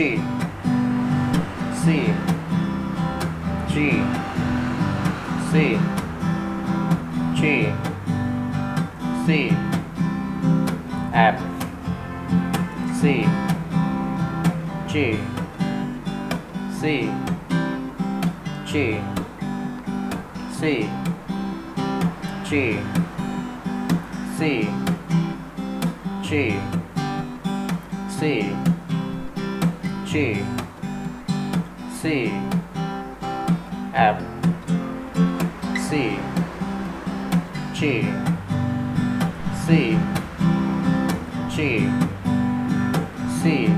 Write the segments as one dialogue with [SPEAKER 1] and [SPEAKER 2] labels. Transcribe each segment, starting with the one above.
[SPEAKER 1] G C G C G C F C G C G C G C G C G C F C G C G C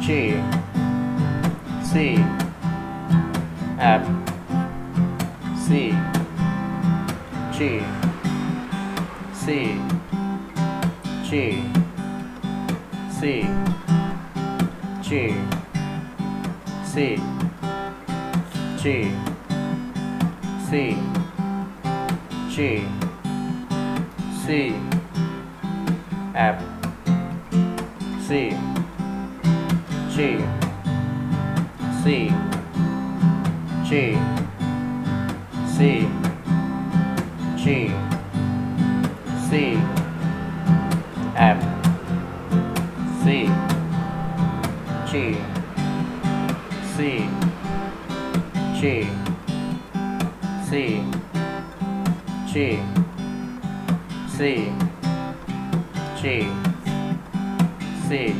[SPEAKER 1] G C F C G C G C G C G C G C F C G C G C G C G C G C G C G C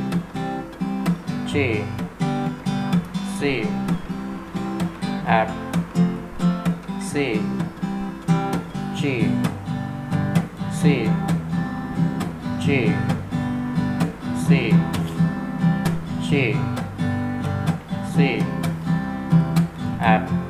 [SPEAKER 1] G C F C G C G C C. C. App